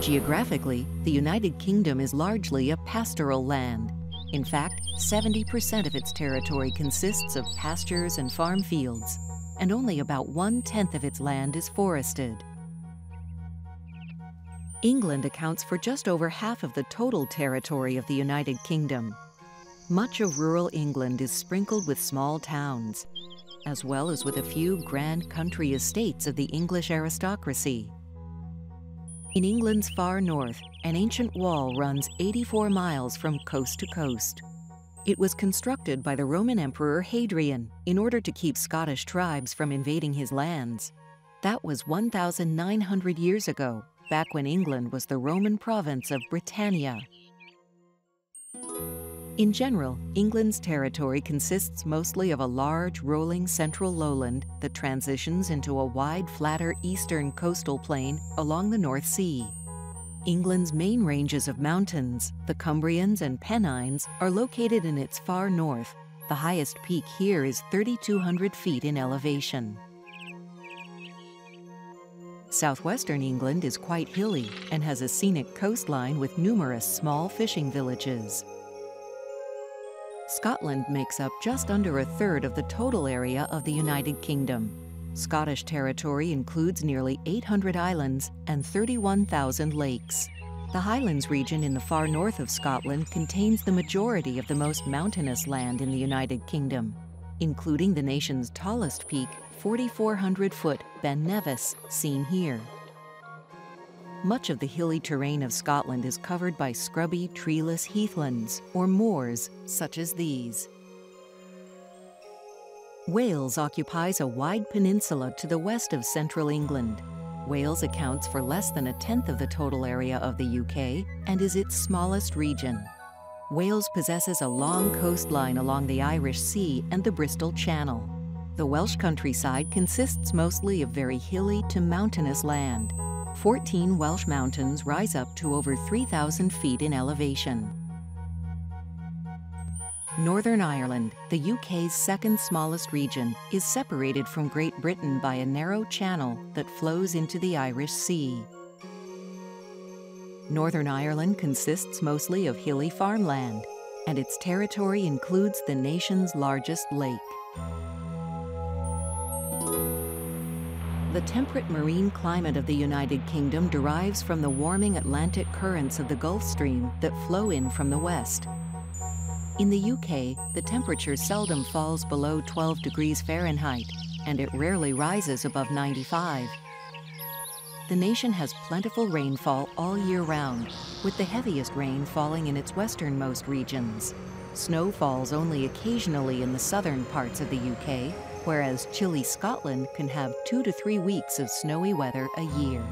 Geographically, the United Kingdom is largely a pastoral land. In fact, 70% of its territory consists of pastures and farm fields, and only about one-tenth of its land is forested. England accounts for just over half of the total territory of the United Kingdom. Much of rural England is sprinkled with small towns, as well as with a few grand country estates of the English aristocracy. In England's far north, an ancient wall runs 84 miles from coast to coast. It was constructed by the Roman Emperor Hadrian in order to keep Scottish tribes from invading his lands. That was 1,900 years ago, back when England was the Roman province of Britannia. In general, England's territory consists mostly of a large, rolling central lowland that transitions into a wide, flatter eastern coastal plain along the North Sea. England's main ranges of mountains, the Cumbrians and Pennines, are located in its far north. The highest peak here is 3,200 feet in elevation. Southwestern England is quite hilly and has a scenic coastline with numerous small fishing villages. Scotland makes up just under a third of the total area of the United Kingdom. Scottish territory includes nearly 800 islands and 31,000 lakes. The Highlands region in the far north of Scotland contains the majority of the most mountainous land in the United Kingdom, including the nation's tallest peak, 4,400 foot Ben Nevis, seen here. Much of the hilly terrain of Scotland is covered by scrubby, treeless heathlands, or moors, such as these. Wales occupies a wide peninsula to the west of central England. Wales accounts for less than a tenth of the total area of the UK and is its smallest region. Wales possesses a long coastline along the Irish Sea and the Bristol Channel. The Welsh countryside consists mostly of very hilly to mountainous land. 14 Welsh mountains rise up to over 3,000 feet in elevation. Northern Ireland, the UK's second smallest region, is separated from Great Britain by a narrow channel that flows into the Irish Sea. Northern Ireland consists mostly of hilly farmland, and its territory includes the nation's largest lake. The temperate marine climate of the United Kingdom derives from the warming Atlantic currents of the Gulf Stream that flow in from the west. In the UK, the temperature seldom falls below 12 degrees Fahrenheit, and it rarely rises above 95. The nation has plentiful rainfall all year round, with the heaviest rain falling in its westernmost regions. Snow falls only occasionally in the southern parts of the UK, whereas chilly Scotland can have two to three weeks of snowy weather a year.